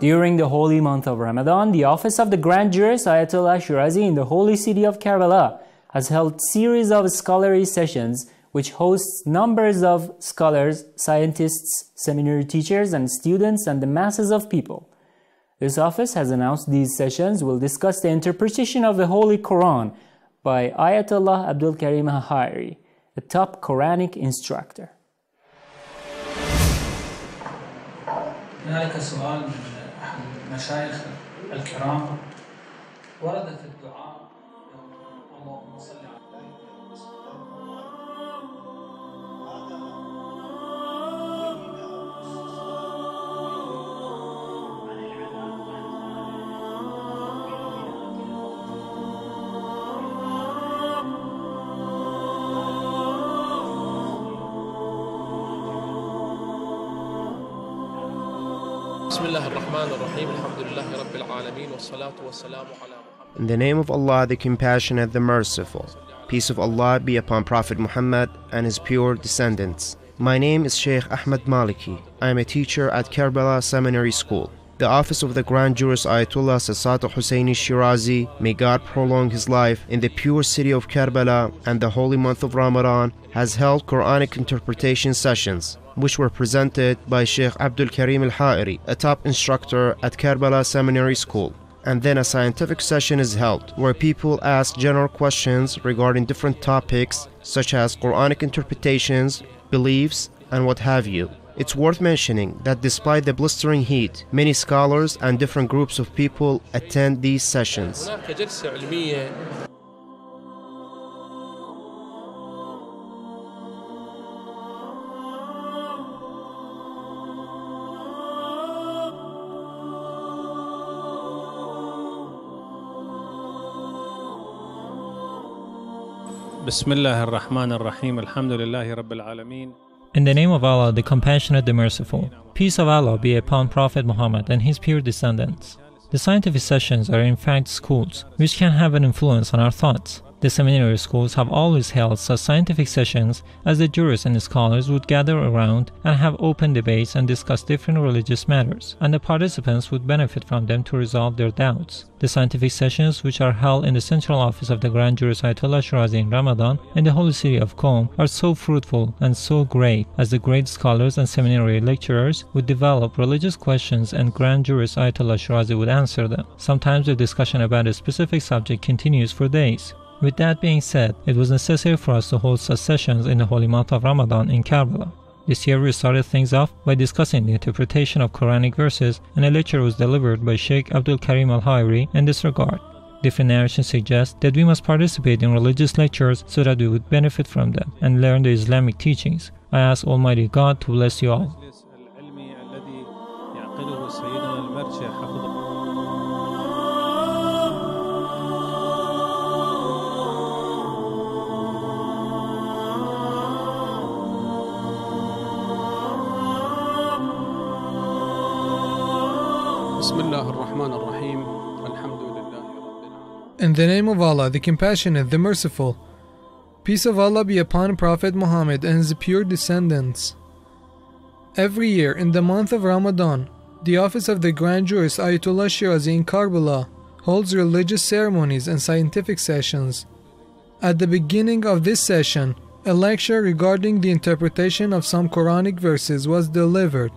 During the holy month of Ramadan, the office of the Grand Jurist Ayatollah Shirazi in the holy city of Karbala has held series of scholarly sessions which hosts numbers of scholars, scientists, seminary teachers and students and the masses of people. This office has announced these sessions will discuss the interpretation of the Holy Quran by Ayatollah Abdul Karim Hairi, a top Quranic instructor. هنالك سؤال من أحد المشايخ الكرام ورد في الدعاء اللهم صل على بسم الله الرحمن الرحيم الحمد لله رب العالمين والصلاة والسلام على محمد In the name of Allah, the Compassionate, the Merciful. Peace of Allah be upon Prophet Muhammad and his pure descendants. My name is Sheikh Ahmed Maliki. I am a teacher at Karbala Seminary School. The office of the Grand Jurist Ayatollah Sassat Husseini Shirazi, may God prolong his life in the pure city of Karbala and the holy month of Ramadan, has held Quranic interpretation sessions which were presented by Sheikh Abdul Karim Al Ha'iri, a top instructor at Karbala Seminary School. And then a scientific session is held where people ask general questions regarding different topics such as Quranic interpretations, beliefs, and what have you. It's worth mentioning that despite the blistering heat, many scholars and different groups of people attend these sessions. بسم الله الرحمن الرحيم الحمد لله رب العالمين In the name of Allah, the Compassionate, the Merciful. Peace of Allah be upon Prophet Muhammad and his pure descendants. The scientific sessions are in fact schools, which can have an influence on our thoughts. The seminary schools have always held such scientific sessions as the jurists and scholars would gather around and have open debates and discuss different religious matters, and the participants would benefit from them to resolve their doubts. The scientific sessions, which are held in the central office of the Grand Jurist Ayatollah Shirazi in Ramadan in the holy city of Qom, are so fruitful and so great as the great scholars and seminary lecturers would develop religious questions and Grand Jurist Ayatollah Shirazi would answer them. Sometimes the discussion about a specific subject continues for days. With that being said, it was necessary for us to hold such sessions in the holy month of Ramadan in Karbala. This year we started things off by discussing the interpretation of Quranic verses and a lecture was delivered by Sheikh Abdul Karim Al-Hairi in this regard. Different narrations suggest that we must participate in religious lectures so that we would benefit from them and learn the Islamic teachings. I ask Almighty God to bless you all. In the name of Allah, the Compassionate, the Merciful. Peace of Allah be upon Prophet Muhammad and his pure descendants. Every year in the month of Ramadan, the office of the Grand Jurist Ayatollah Shirazi in Karbala holds religious ceremonies and scientific sessions. At the beginning of this session, a lecture regarding the interpretation of some Quranic verses was delivered.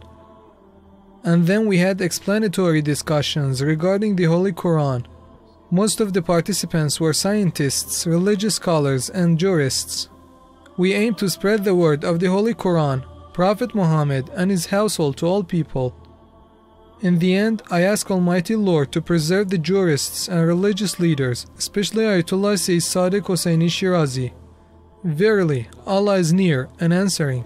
And then we had explanatory discussions regarding the Holy Quran. Most of the participants were scientists, religious scholars, and jurists. We aim to spread the word of the Holy Quran, Prophet Muhammad, and his household to all people. In the end, I ask Almighty Lord to preserve the jurists and religious leaders, especially Ayatollah Sayyid Sadiq Hosseini Shirazi. Verily, Allah is near and answering.